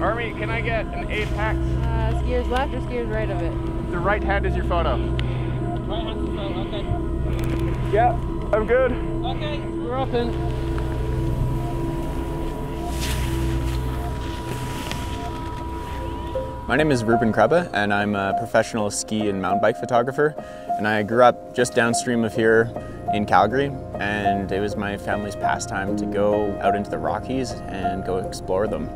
Army, can I get an Apex? Uh, skiers left or skiers right of it? The right hand is your photo. Right hand to phone, okay. Yeah, I'm good. Okay, we're up in. My name is Reuben Krabbe, and I'm a professional ski and mountain bike photographer. And I grew up just downstream of here in Calgary, and it was my family's pastime to go out into the Rockies and go explore them.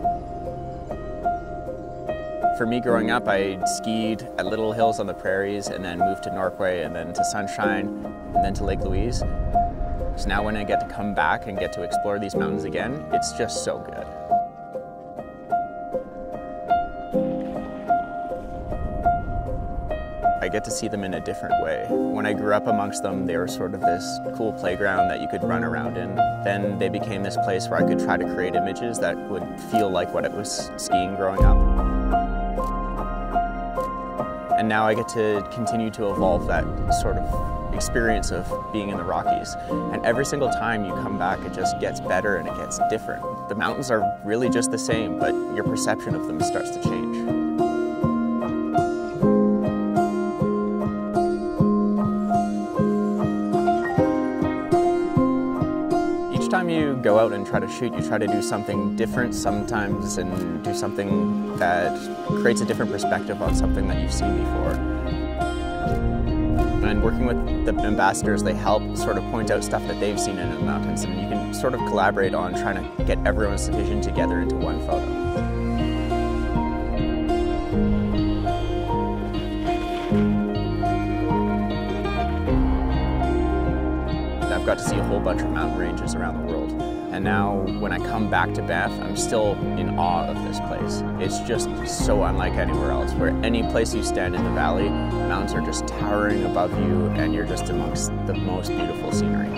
For me growing up, I skied at Little Hills on the prairies and then moved to Norquay and then to Sunshine and then to Lake Louise. So now when I get to come back and get to explore these mountains again, it's just so good. I get to see them in a different way. When I grew up amongst them, they were sort of this cool playground that you could run around in. Then they became this place where I could try to create images that would feel like what it was skiing growing up. And now I get to continue to evolve that sort of experience of being in the Rockies. And every single time you come back, it just gets better and it gets different. The mountains are really just the same, but your perception of them starts to change. Time you go out and try to shoot, you try to do something different sometimes and do something that creates a different perspective on something that you've seen before. And working with the ambassadors, they help sort of point out stuff that they've seen in the mountains and you can sort of collaborate on trying to get everyone's vision together into one photo. I've got to see a whole bunch of mountain ranges around the world. And now when I come back to Banff, I'm still in awe of this place. It's just so unlike anywhere else, where any place you stand in the valley, mountains are just towering above you and you're just amongst the most beautiful scenery.